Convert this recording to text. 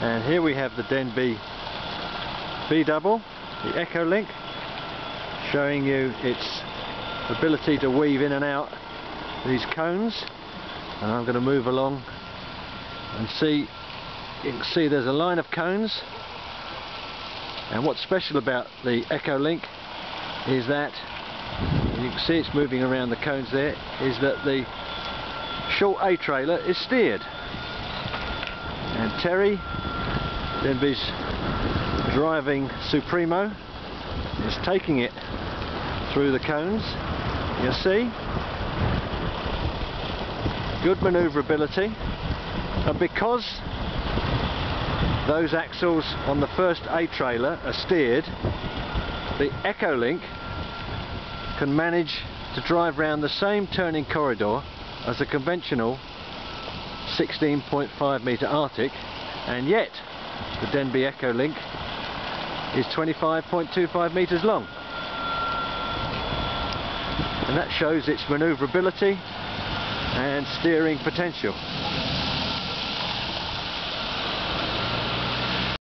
And here we have the Denby B double, the Eco-Link, showing you its ability to weave in and out these cones. And I'm going to move along and see, you can see there's a line of cones. And what's special about the Eco-Link is that, you can see it's moving around the cones there, is that the short A trailer is steered. Terry, Denby's driving Supremo, is taking it through the cones. You see? Good manoeuvrability. And because those axles on the first A trailer are steered, the Eco-Link can manage to drive round the same turning corridor as a conventional 16.5 metre artic and yet the Denby Eco-Link is 25.25 metres long and that shows its manoeuvrability and steering potential.